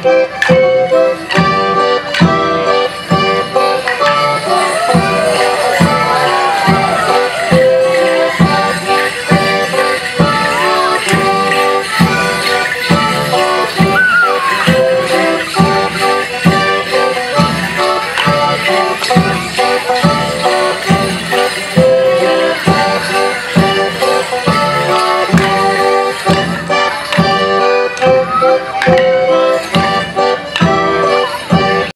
Música